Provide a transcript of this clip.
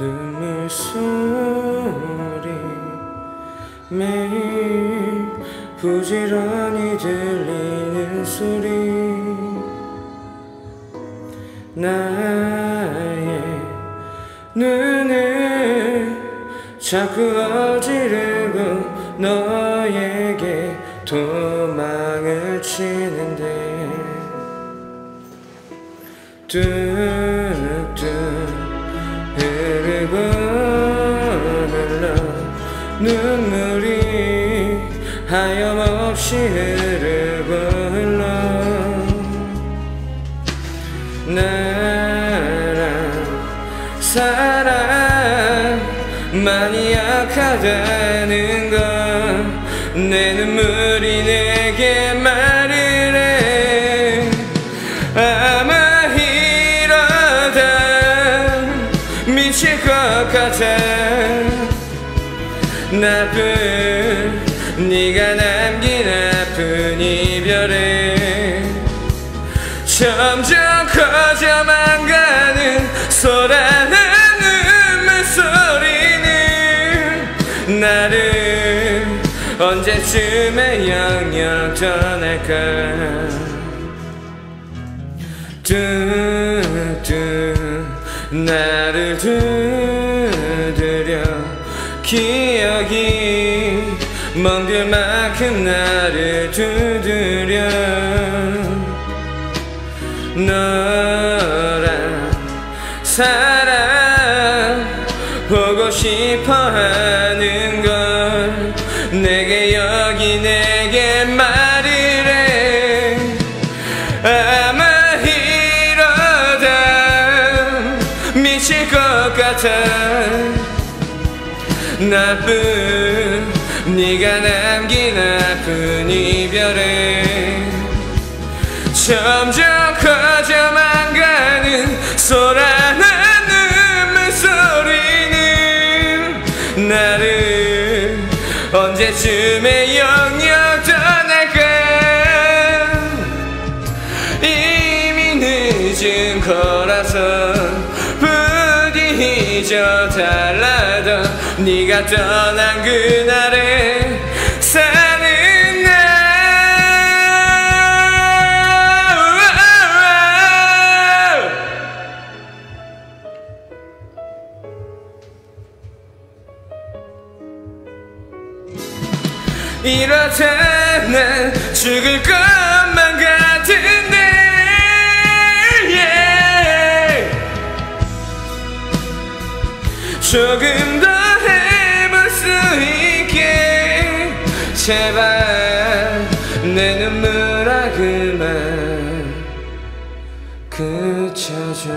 눈물소리. 매일 부지런히 들리는 소리. 나의 눈을 자꾸 어지르고 너에게 도망을 치는데. 두 하염없이 흐르고 흘러. 나랑 사랑 많이 약하다는 건 내 눈물이 내게 말을 해. 아마 이러다 미칠 것 같아. 나쁜 네가 남긴 아픈 이별에 점점 커져만 가는 소란한 눈물소리는 나를 언제쯤에 영영 떠날까? 뚝뚝 나를 두드려 기억이 멍들 만큼 나를 두드려. 너랑 사랑 보고 싶어 하는 걸 내게 여기 내게 말을 해. 아마 이러다 미칠 것 같아. 나쁜 네가 남긴 아픈 이별에 점점 커져만 가는 소란한 눈물 소리는 나를 언제쯤에 영 잊어 달라던 네가 떠난 그날에 사는 날. 이러다 난 죽을 것 조금 더 해볼 수 있게. 제발 내 눈물아 그만 그쳐줘